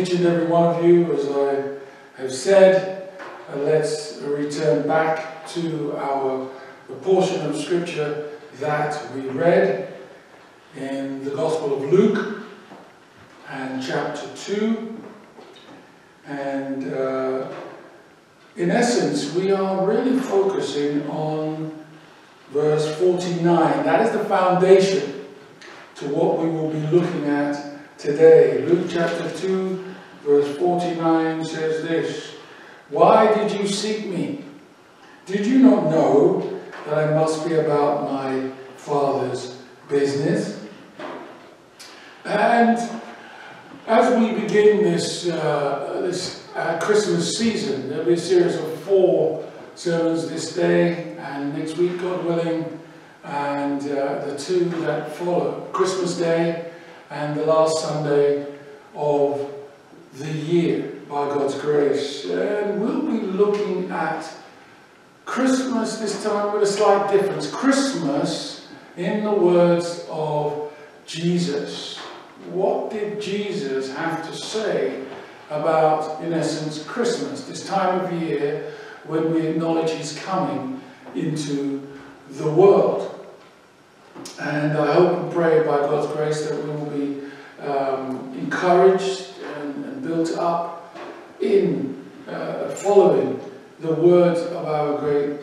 each and every one of you. As I have said, uh, let's return back to our the portion of scripture that we read in the Gospel of Luke and chapter 2. And uh, in essence, we are really focusing on verse 49. That is the foundation to what we will be looking at today. Luke chapter 2, verse 49 says this Why did you seek me? Did you not know that I must be about my Father's business? And as we begin this, uh, this uh, Christmas season, there'll be a series of four sermons this day and next week, God willing, and uh, the two that follow. Christmas Day and the last Sunday of the year by God's grace. And we'll be looking at Christmas this time with a slight difference. Christmas in the words of Jesus. What did Jesus have to say about, in essence, Christmas, this time of year when we acknowledge His coming into the world? And I hope and pray by God's grace that we will be um, encouraged built up in uh, following the words of our great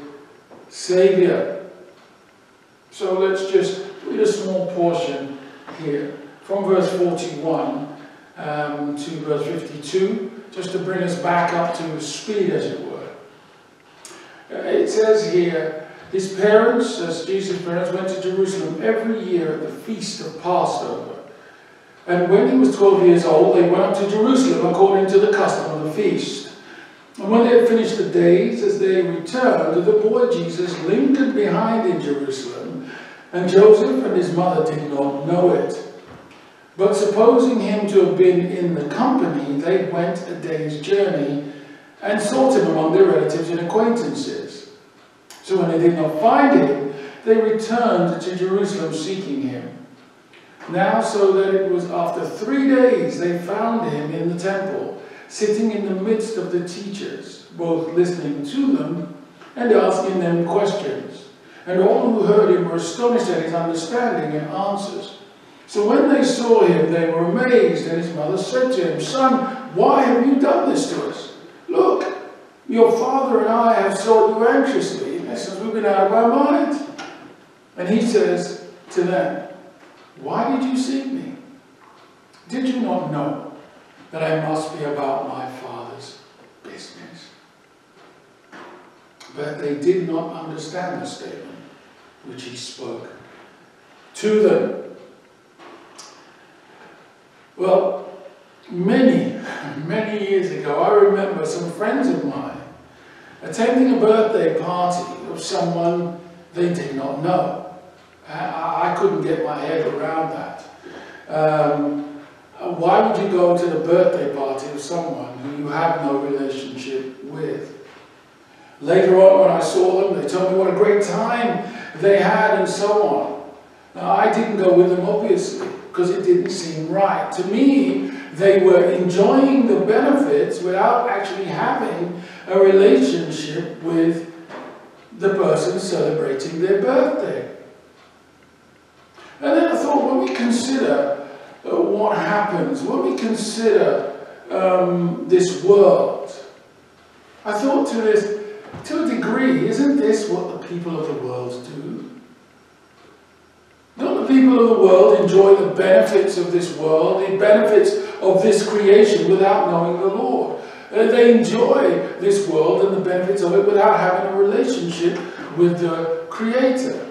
Saviour. So let's just read a small portion here from verse 41 um, to verse 52, just to bring us back up to speed, as it were. Uh, it says here, his parents, as Jesus' parents, went to Jerusalem every year at the feast of Passover. And when he was 12 years old, they went up to Jerusalem according to the custom of the feast. And when they had finished the days, as they returned, the boy Jesus lingered behind in Jerusalem, and Joseph and his mother did not know it. But supposing him to have been in the company, they went a day's journey and sought him among their relatives and acquaintances. So when they did not find him, they returned to Jerusalem seeking him. Now, so that it was after three days they found him in the temple, sitting in the midst of the teachers, both listening to them and asking them questions. And all who heard him were astonished at his understanding and answers. So when they saw him, they were amazed, and his mother said to him, Son, why have you done this to us? Look, your father and I have sought you anxiously And since we've been out of our minds. And he says to them, Why did you seek me? Did you not know that I must be about my Father's business? But they did not understand the statement which he spoke to them. Well, many, many years ago, I remember some friends of mine attending a birthday party of someone they did not know. I, I couldn't get my head around that. Um, why would you go to the birthday party of someone who you have no relationship with? Later on, when I saw them, they told me what a great time they had and so on. Now, I didn't go with them, obviously, because it didn't seem right. To me, they were enjoying the benefits without actually having a relationship with the person celebrating their birthday. And then I thought, when we consider uh, what happens, when we consider um, this world, I thought to this, to a degree, isn't this what the people of the world do? Don't the people of the world enjoy the benefits of this world, the benefits of this creation without knowing the Lord? Uh, they enjoy this world and the benefits of it without having a relationship with the Creator.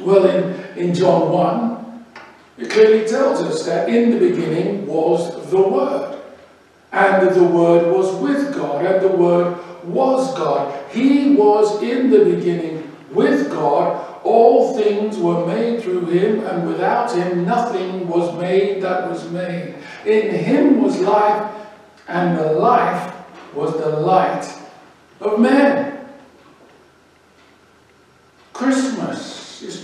Well, in, in John 1, it clearly tells us that in the beginning was the Word. And the Word was with God, and the Word was God. He was in the beginning with God. All things were made through him, and without him nothing was made that was made. In him was life, and the life was the light of men. Christmas is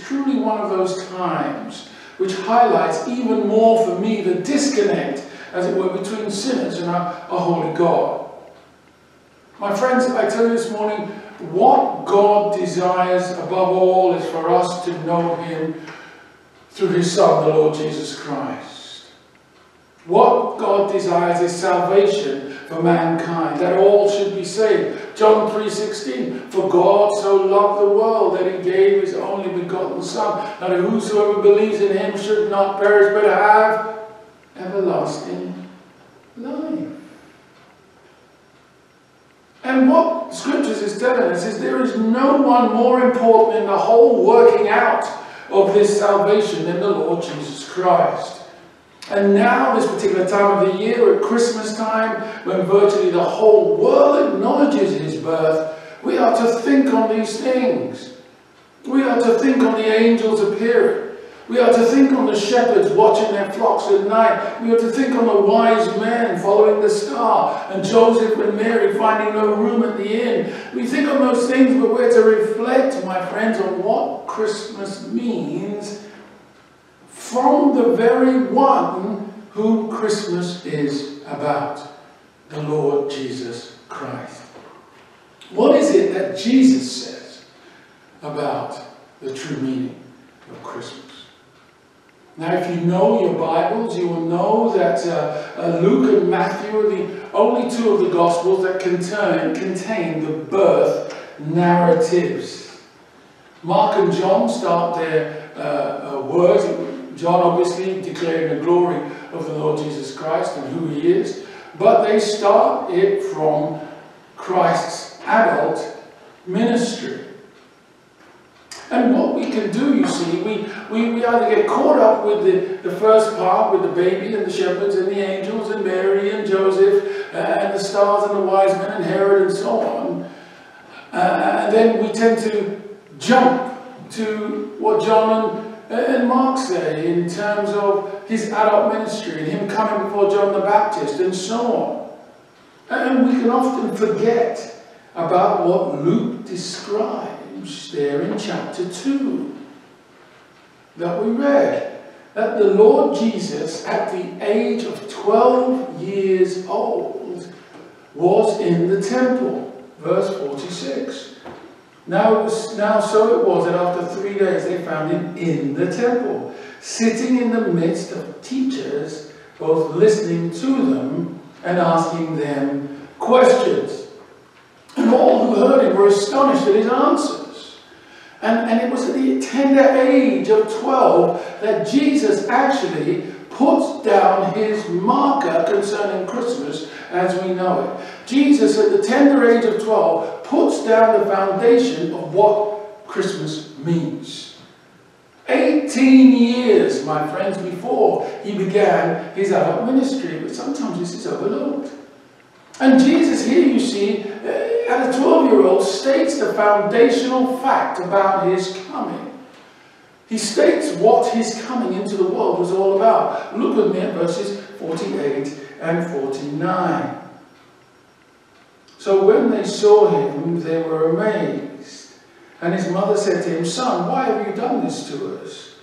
truly one of those times which highlights even more for me the disconnect, as it were, between sinners and our, holy God. My friends, I tell you this morning, what God desires above all is for us to know Him through His Son, the Lord Jesus Christ. What God desires is salvation for mankind, that all should be saved. John 3.16, For God so loved the world that he gave his only begotten Son, that whosoever believes in him should not perish but have everlasting life. And what Scriptures is telling us is there is no one more important in the whole working out of this salvation than the Lord Jesus Christ. And now, this particular time of the year, at Christmas time, when virtually the whole world acknowledges his birth, we are to think on these things. We are to think on the angels appearing. We are to think on the shepherds watching their flocks at night. We are to think on the wise men following the star and Joseph and Mary finding no room at the inn. We think on those things, but we're to reflect, my friends, on what Christmas means from the very one whom Christmas is about, the Lord Jesus Christ. What is it that Jesus says about the true meaning of Christmas? Now, if you know your Bibles, you will know that uh, uh, Luke and Matthew are the only two of the Gospels that contain, contain the birth narratives. Mark and John start their uh, uh words, John obviously declaring the glory of the Lord Jesus Christ and who he is, but they start it from Christ's adult ministry. And what we can do, you see, we, we, we either get caught up with the, the first part, with the baby and the shepherds and the angels and Mary and Joseph uh, and the stars and the wise men and Herod and so on. Uh, and then we tend to jump to what John and, and Mark say in terms of his adult ministry and him coming before John the Baptist and so on. And we can often forget about what Luke describes there in chapter 2 that we read. That the Lord Jesus, at the age of 12 years old, was in the temple. Verse 46. Now, now so it was that after three days they found him in the temple, sitting in the midst of teachers, both listening to them and asking them questions. And all who heard him were astonished at his answers. And, and it was at the tender age of 12 that Jesus actually puts down his marker concerning Christmas as we know it. Jesus, at the tender age of 12, puts down the foundation of what Christmas means. 18 years, my friends, before he began his adult ministry, but sometimes this is overlooked. And Jesus here, you see, at a 12-year-old, states the foundational fact about his coming. He states what his coming into the world was all about. Look with me at verses 48 and 49. So when they saw him, they were amazed. And his mother said to him, Son, why have you done this to us?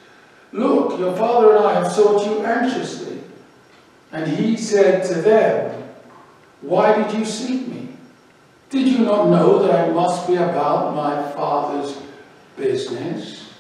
Look, your father and I have sought you anxiously. And he said to them, why did you seek me? Did you not know that I must be about my Father's business?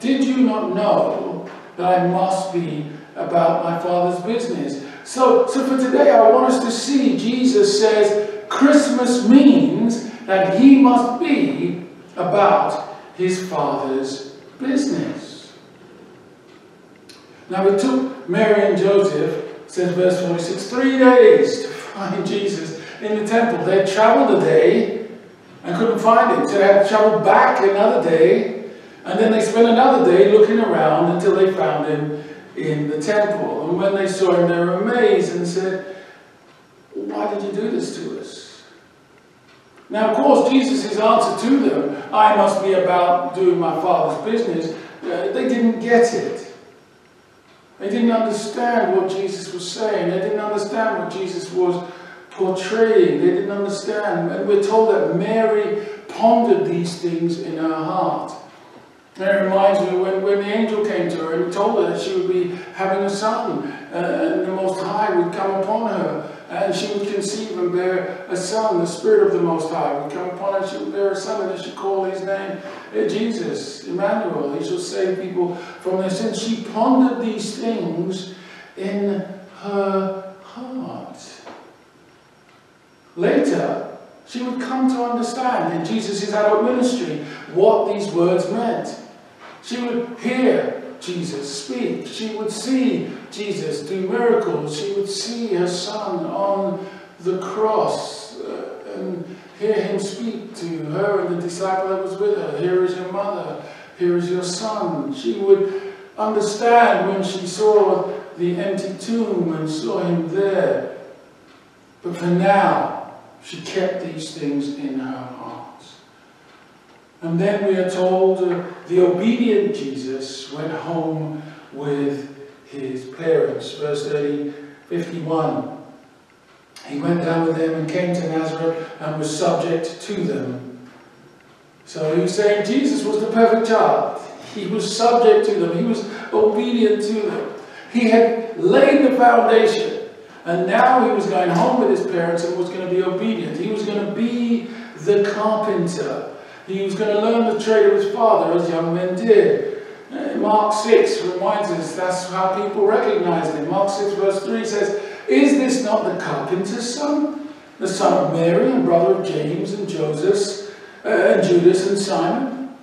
Did you not know that I must be about my Father's business? So, so for today, I want us to see Jesus says Christmas means that he must be about his Father's business. Now it took Mary and Joseph, says verse 46, three days to find Jesus in the temple. They had traveled a day and couldn't find him. So they had to travel back another day. And then they spent another day looking around until they found him in the temple. And when they saw him, they were amazed and said, Why did you do this to us? Now, of course, Jesus' answer to them, I must be about doing my Father's business, uh, they didn't get it. They didn't understand what Jesus was saying. They didn't understand what Jesus was portraying. They didn't understand. And we're told that Mary pondered these things in her heart. And it reminds me when, when the angel came to her and told her that she would be having a son, uh, and the Most High would come upon her, and she would conceive and bear a son. The Spirit of the Most High would come upon her, she would bear a son, and they should call his name uh, Jesus, Emmanuel. He shall save people from their sins. She pondered these things in her heart. Later, she would come to understand in Jesus' adult ministry what these words meant. She would hear Jesus speak. She would see Jesus do miracles. She would see her son on the cross uh, and hear him speak to her and the disciple that was with her. Here is your mother. Here is your son. She would understand when she saw the empty tomb and saw him there. But for now, she kept these things in her. And then we are told uh, the obedient Jesus went home with his parents. Verse 30, 51. He went down with them and came to Nazareth and was subject to them. So he was saying Jesus was the perfect child. He was subject to them. He was obedient to them. He had laid the foundation. And now he was going home with his parents and was going to be obedient. He was going to be the carpenter. He was going to learn the trade of his father as young men did. Uh, Mark 6 reminds us that's how people recognize him. Mark 6 verse 3 says, Is this not the carpenter's son? The son of Mary and brother of James and Joseph uh, and Judas and Simon?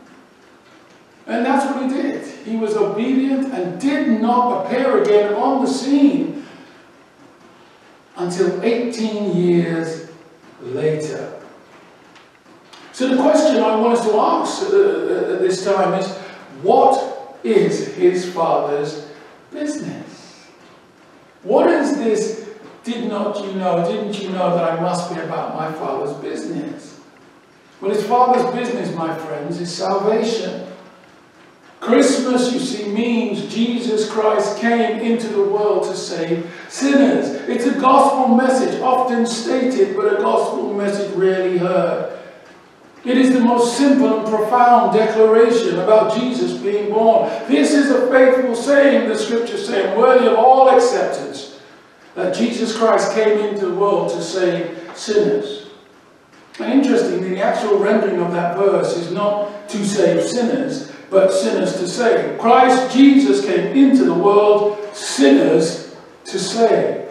And that's what he did. He was obedient and did not appear again on the scene until 18 years later. So the question I want us to ask uh, at this time is, what is his father's business? What is this, did not you know, didn't you know that I must be about my father's business? Well, his father's business, my friends, is salvation. Christmas, you see, means Jesus Christ came into the world to save sinners. It's a gospel message, often stated, but a gospel message rarely heard. It is the most simple and profound declaration about Jesus being born. This is a faithful saying, the scripture say, worthy of all acceptance, that Jesus Christ came into the world to save sinners. And interestingly, the actual rendering of that verse is not to save sinners, but sinners to save. Christ Jesus came into the world, sinners to save.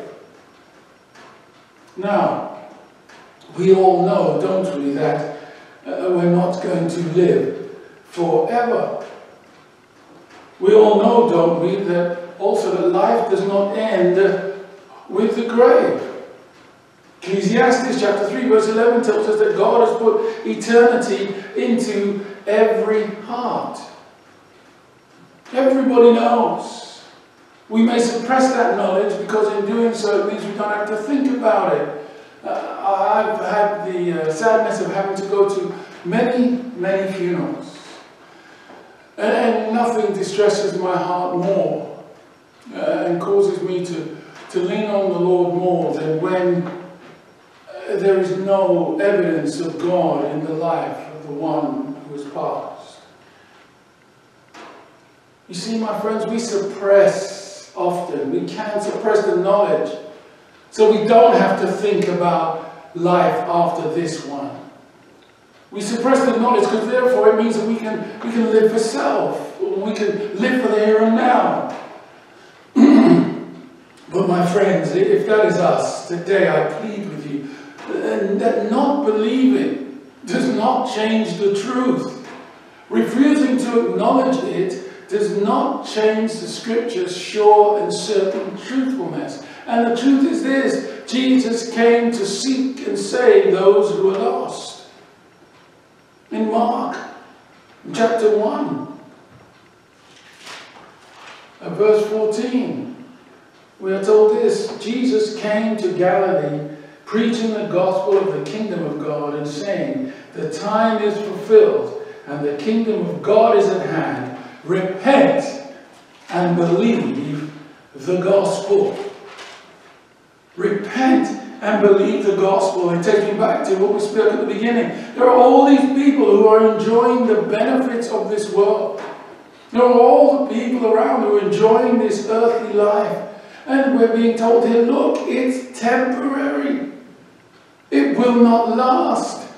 Now, we all know, don't we, that uh, we're not going to live forever. We all know, don't we, that also that life does not end with the grave. Ecclesiastes chapter 3 verse 11 tells us that God has put eternity into every heart. Everybody knows. We may suppress that knowledge because in doing so it means we don't have to think about it. I've had the uh, sadness of having to go to many, many funerals. And, and nothing distresses my heart more uh, and causes me to, to lean on the Lord more than when uh, there is no evidence of God in the life of the one who has passed. You see, my friends, we suppress often. We can suppress the knowledge so we don't have to think about life after this one. We suppress the knowledge because therefore it means that we can, we can live for self. We can live for the here and now. but my friends, if that is us, today I plead with you uh, that not believing does not change the truth. Refusing to acknowledge it does not change the scripture's sure and certain truthfulness. And the truth is this Jesus came to seek and save those who are lost. In Mark chapter 1, and verse 14, we are told this Jesus came to Galilee preaching the gospel of the kingdom of God and saying, The time is fulfilled and the kingdom of God is at hand. Repent and believe the gospel. Repent and believe the gospel. And taking back to what we spoke at the beginning, there are all these people who are enjoying the benefits of this world. There are all the people around who are enjoying this earthly life. And we're being told here, look, it's temporary. It will not last.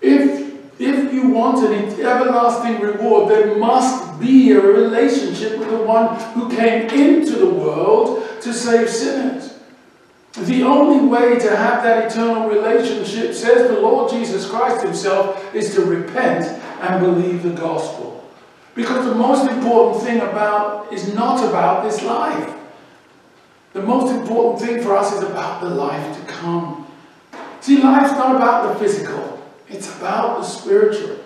If, if you want an everlasting reward, there must be a relationship with the one who came into the world to save sinners. The only way to have that eternal relationship, says the Lord Jesus Christ himself, is to repent and believe the gospel. Because the most important thing about is not about this life. The most important thing for us is about the life to come. See, life's not about the physical. It's about the spiritual.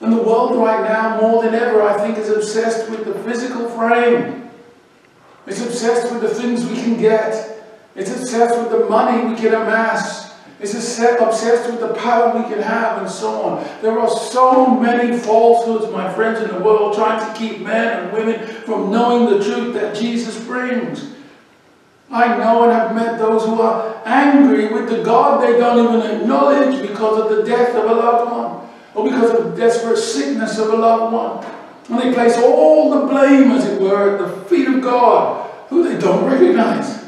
And the world right now, more than ever, I think, is obsessed with the physical frame. It's obsessed with the things we can get. It's obsessed with the money we can amass. It's obsessed with the power we can have and so on. There are so many falsehoods, my friends, in the world trying to keep men and women from knowing the truth that Jesus brings. I know and have met those who are angry with the God they don't even acknowledge because of the death of a loved one or because of the desperate sickness of a loved one. And they place all the blame, as it were, at the feet of God, who they don't recognize.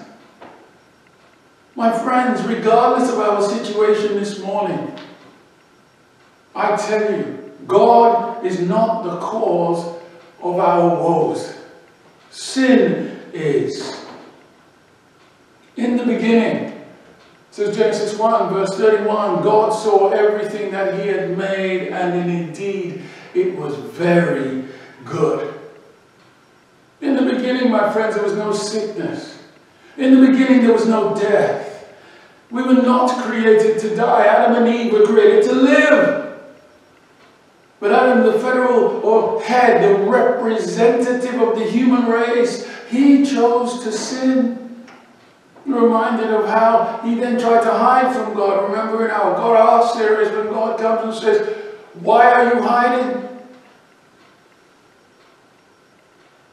My friends, regardless of our situation this morning, I tell you, God is not the cause of our woes. Sin is. In the beginning, says Genesis 1, verse 31, God saw everything that he had made, and indeed it was very good. Beginning, my friends, there was no sickness. In the beginning, there was no death. We were not created to die. Adam and Eve were created to live. But Adam, the federal or head, the representative of the human race, he chose to sin. Reminded of how he then tried to hide from God. Remember in our God our series when God comes and says, Why are you hiding?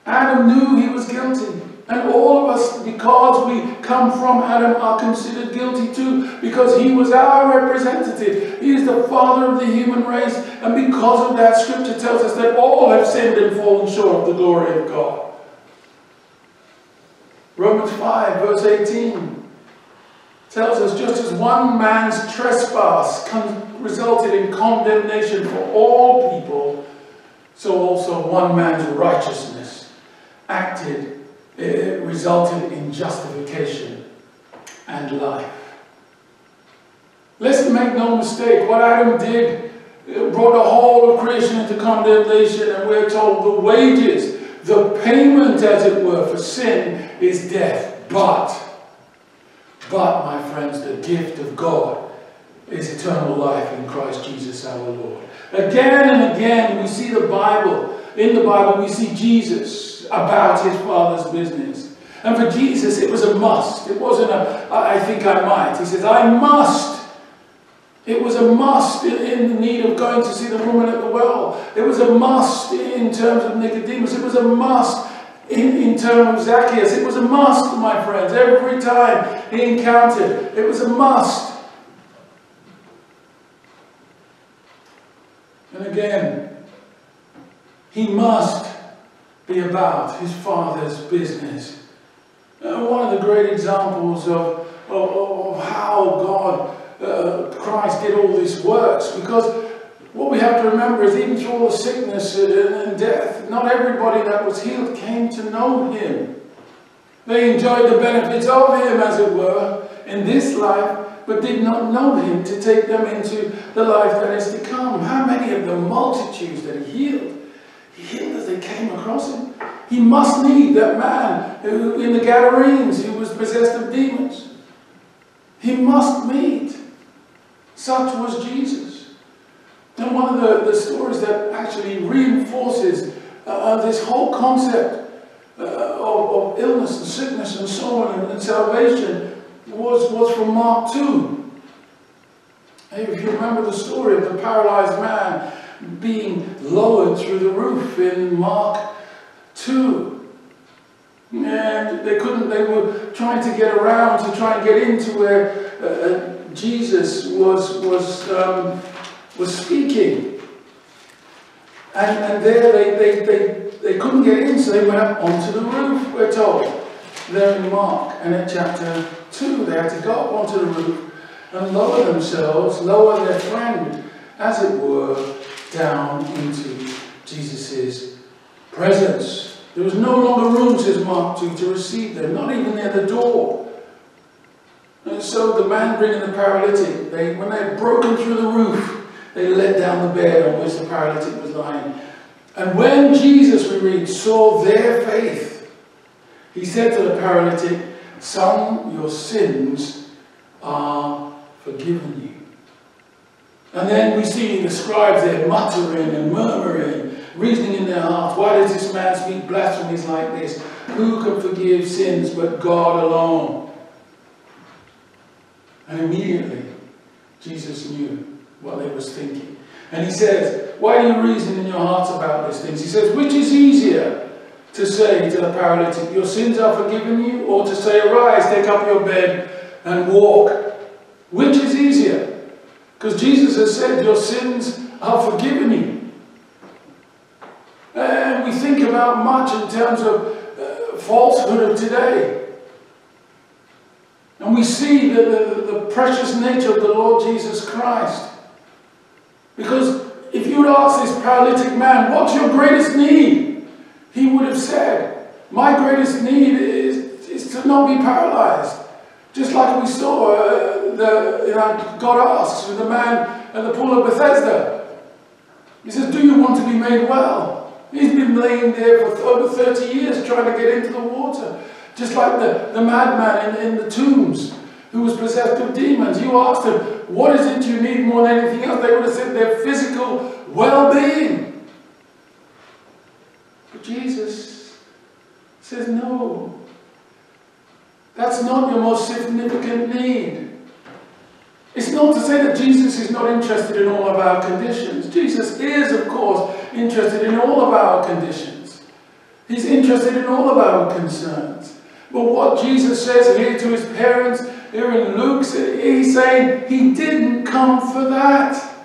Adam knew he guilty. And all of us, because we come from Adam, are considered guilty too, because he was our representative. He is the father of the human race. And because of that, Scripture tells us that all have sinned and fallen short of the glory of God. Romans 5, verse 18 tells us just as one man's trespass resulted in condemnation for all people, so also one man's righteousness acted it resulted in justification and life. Let's make no mistake, what Adam did uh, brought the whole of creation into condemnation, and we're told the wages, the payment, as it were, for sin is death. But, but, my friends, the gift of God is eternal life in Christ Jesus our Lord. Again and again, we see the Bible. In the Bible, we see Jesus about his father's business. And for Jesus, it was a must. It wasn't a, I think I might. He says, I must. It was a must in, the need of going to see the woman at the well. It was a must in terms of Nicodemus. It was a must in, in terms of Zacchaeus. It was a must, my friends. Every time he encountered, it was a must. And again, he must be about his father's business. Uh, one of the great examples of, of, of how God, uh, Christ did all these works, because what we have to remember is even through all the sickness and, and death, not everybody that was healed came to know him. They enjoyed the benefits of him, as it were, in this life, but did not know him to take them into the life that is to come. How many of the multitudes that he healed healed as they came across him. He must need that man who, in the Gadarenes who was possessed of demons. He must meet. Such was Jesus. And one of the, the stories that actually reinforces uh, uh this whole concept uh, of, of, illness and sickness and so on and, and salvation was, was from Mark 2. If you remember the story of the paralyzed man being lowered through the roof in Mark 2. And they couldn't, they were trying to get around to try and get into where uh, uh, Jesus was, was, um, was speaking. And, and there they, they, they, they couldn't get in, so they went up onto the roof, we're told. There in Mark and in chapter 2, they had to go up onto the roof and lower themselves, lower their friend, as it were, down into Jesus' presence. There was no longer room, says Mark 2, to receive them, not even near the door. And so the man bringing the paralytic, they, when they had broken through the roof, they let down the bed on which the paralytic was lying. And when Jesus, we read, saw their faith, he said to the paralytic, Son, your sins are forgiven you. And then we see the scribes there muttering and murmuring, reasoning in their hearts, why does this man speak blasphemies like this? Who can forgive sins but God alone? And immediately, Jesus knew what they was thinking. And he says, why do you reason in your hearts about these things? He says, which is easier to say to the paralytic, your sins are forgiven you, or to say, arise, take up your bed and walk? Which is? Because Jesus has said, your sins are forgiven you. And we think about much in terms of uh, falsehood of today. And we see the, the, the precious nature of the Lord Jesus Christ. Because if you would ask this paralytic man, what's your greatest need? He would have said, my greatest need is, is to not be paralyzed. Just like we saw, uh, the, you know, God asks the man at the pool of Bethesda. He says, do you want to be made well? He's been laying there for over 30 years trying to get into the water. Just like the, the madman in, in the tombs who was possessed with demons. You asked them, what is it you need more than anything else? They would have said their physical well-being. But Jesus says, no. That's not your most significant need. It's not to say that Jesus is not interested in all of our conditions. Jesus is, of course, interested in all of our conditions. He's interested in all of our concerns. But what Jesus says here to his parents, here in Luke, he's saying he didn't come for that.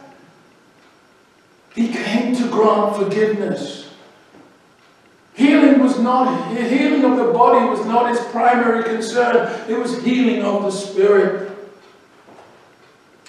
He came to grant forgiveness. Healing was not, healing of the body was not his primary concern. It was healing of the spirit.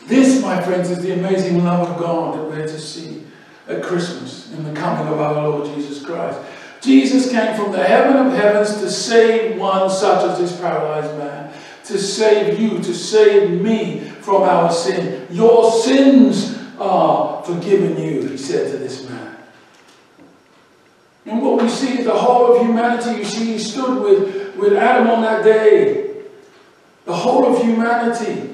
This, my friends, is the amazing love of God that we're to see at Christmas in the coming of our Lord Jesus Christ. Jesus came from the heaven of heavens to save one such as this paralyzed man, to save you, to save me from our sin. Your sins are forgiven you, he said to this man. And what we see is the whole of humanity. You see, he stood with, with Adam on that day. The whole of humanity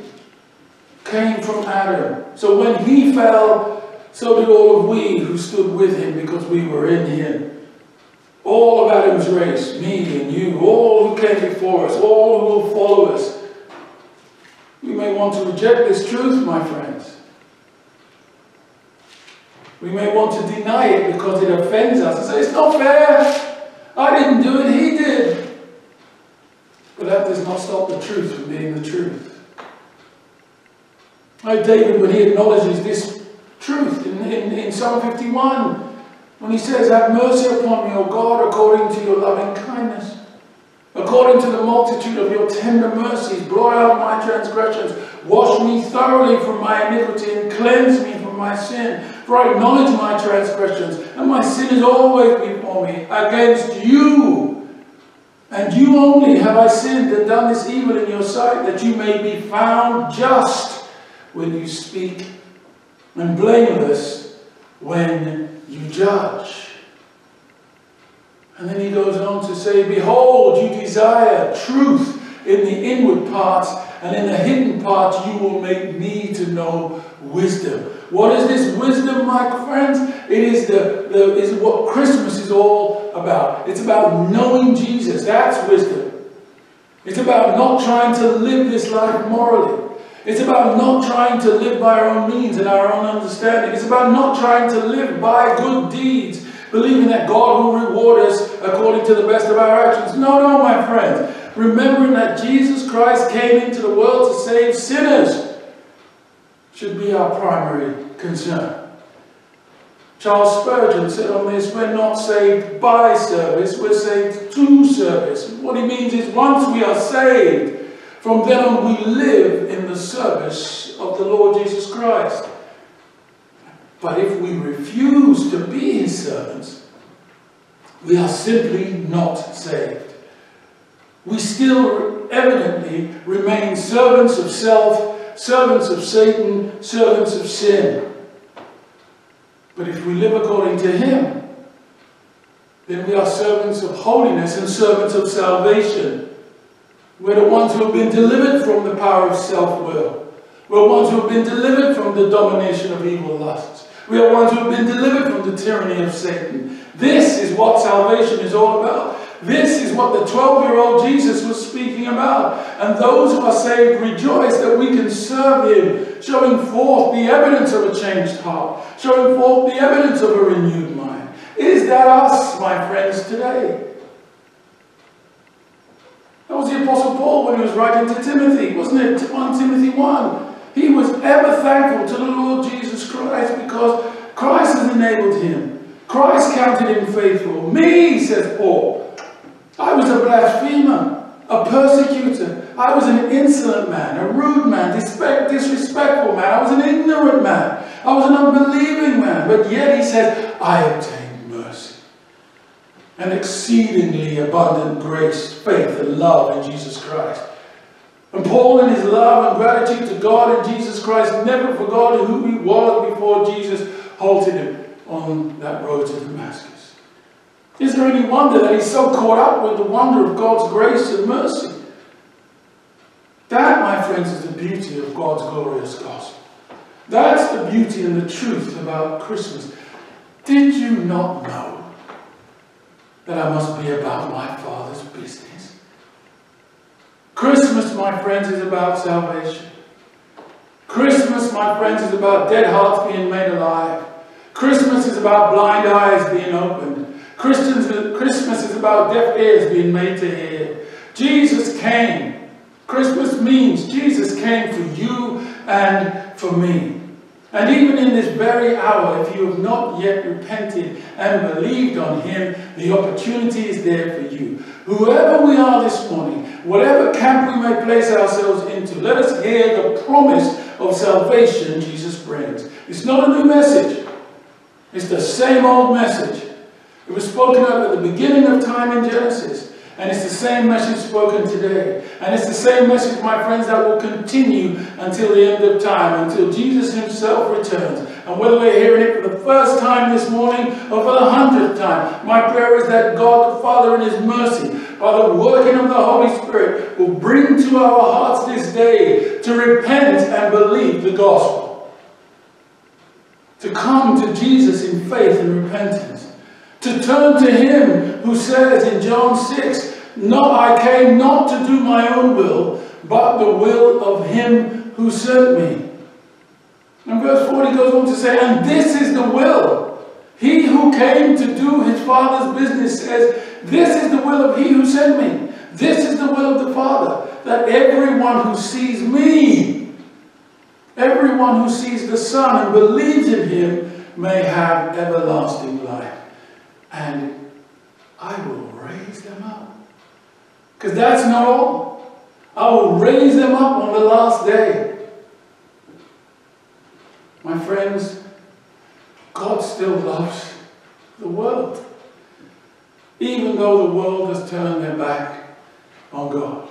came from Adam. So when he fell, so did all of we who stood with him because we were in him. All of Adam's race, me and you, all who came before us, all who will follow us. We may want to reject this truth, my friends. We may want to deny it because it offends us and say, it's not fair. I didn't do it, he did. But that does not stop the truth from being the truth. Like David, when he acknowledges this truth in, in, in Psalm 51, when he says, Have mercy upon me, O God, according to your loving kindness. According to the multitude of your tender mercies, blot out my transgressions. Wash me thoroughly from my iniquity and cleanse me from my sin. For I acknowledge my transgressions, and my sin is always before me. Against you, and you only have I sinned and done this evil in your sight, that you may be found just when you speak, and blameless when you judge. And then he goes on to say, Behold, you desire truth in the inward parts, and in the hidden parts you will make me to know wisdom. What is this wisdom, my friends? It is the, the is what Christmas is all about. It's about knowing Jesus. That's wisdom. It's about not trying to live this life morally. It's about not trying to live by our own means and our own understanding. It's about not trying to live by good deeds believing that God will reward us according to the best of our actions. No, no, my friends. Remembering that Jesus Christ came into the world to save sinners should be our primary concern. Charles Spurgeon said on this, we're not saved by service, we're saved to service. What he means is once we are saved, from then on we live in the service of the Lord Jesus Christ. But if we refuse to be his servants, we are simply not saved. We still evidently remain servants of self, servants of Satan, servants of sin. But if we live according to Him, then we are servants of holiness and servants of salvation. We're the ones who have been delivered from the power of self-will. We're the ones who have been delivered from the domination of evil lusts. We are the ones who have been delivered from the tyranny of Satan. This is what salvation is all about. This is what the 12 year old Jesus was speaking about. And those who are saved rejoice that we can serve Him, showing forth the evidence of a changed heart, showing forth the evidence of a renewed mind. Is that us, my friends, today? That was the Apostle Paul when he was writing to Timothy, wasn't it? 1 Timothy 1. He was ever thankful to the Lord Jesus Christ because Christ has enabled him. Christ counted him faithful. Me, says Paul, I was a blasphemer, a persecutor. I was an insolent man, a rude man, disrespectful man. I was an ignorant man. I was an unbelieving man. But yet he said, I obtained mercy. An exceedingly abundant grace, faith, and love in Jesus Christ. And Paul, in his love and gratitude to God and Jesus Christ, never forgot who he was before Jesus halted him on that road to Damascus. Is there any wonder that he's so caught up with the wonder of God's grace and mercy? That, my friends, is the beauty of God's glorious gospel. That's the beauty and the truth about Christmas. Did you not know that I must be about my Father's business? Christmas, my friends, is about salvation. Christmas, my friends, is about dead hearts being made alive. Christmas is about blind eyes being opened. Christians, Christmas is about deaf ears being made to hear. Jesus came. Christmas means Jesus came for you and for me. And even in this very hour, if you have not yet repented and believed on Him, the opportunity is there for you. Whoever we are this morning, whatever camp we may place ourselves into, let us hear the promise of salvation Jesus brings. It's not a new message. It's the same old message. It was spoken of at the beginning of time in Genesis. And it's the same message spoken today. And it's the same message, my friends, that will continue until the end of time, until Jesus himself returns. And whether we're hearing it for the first time this morning or for the hundredth time, my prayer is that God the Father in his mercy, by the working of the Holy Spirit, will bring to our hearts this day to repent and believe the gospel. To come to Jesus in faith and repentance to turn to him who says in John 6, "Not I came not to do my own will, but the will of him who sent me. And verse 40 goes on to say, And this is the will. He who came to do his Father's business says, This is the will of he who sent me. This is the will of the Father, that everyone who sees me, everyone who sees the Son and believes in him, may have everlasting life and I will raise them up. Because that's not all. I will raise them up on the last day. My friends, God still loves the world. Even though the world has turned their back on God.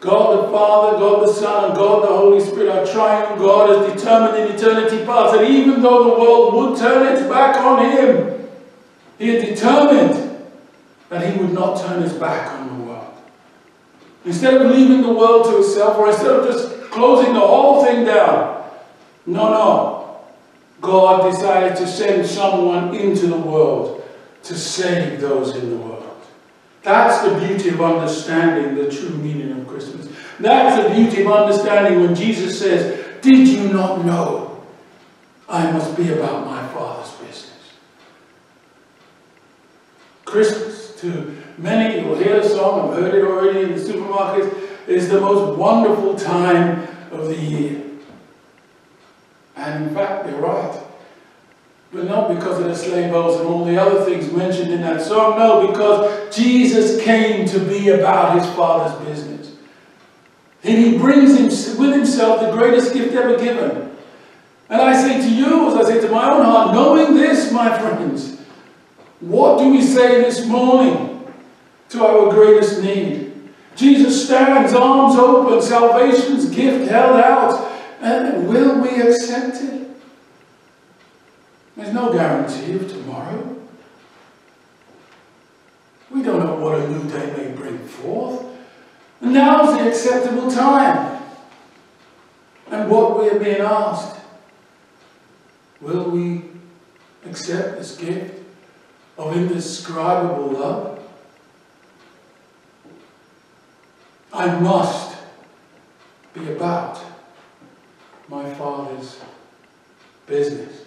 God the Father, God the Son, and God the Holy Spirit, our triune God, has determined in eternity past that even though the world would turn its back on Him, he had determined that he would not turn his back on the world. Instead of leaving the world to itself, or instead of just closing the whole thing down, no, no. God decided to send someone into the world to save those in the world. That's the beauty of understanding the true meaning of Christmas. That's the beauty of understanding when Jesus says, Did you not know I must be about my Father's business? Christmas, to many, you'll hear the song, I've heard it already in the supermarkets, is the most wonderful time of the year. And in fact, they're right. But not because of the sleigh bells and all the other things mentioned in that song. No, because Jesus came to be about his Father's business. And he brings with himself the greatest gift ever given. And I say to you, as I say to my own heart, knowing this, my friends, what do we say this morning to our greatest need? Jesus stands, arms open, salvation's gift held out. And will we accept it? There's no guarantee of tomorrow. We don't know what a new day may bring forth. And now's the acceptable time. And what we are being asked, will we accept this gift of indescribable love? I must be about my Father's business.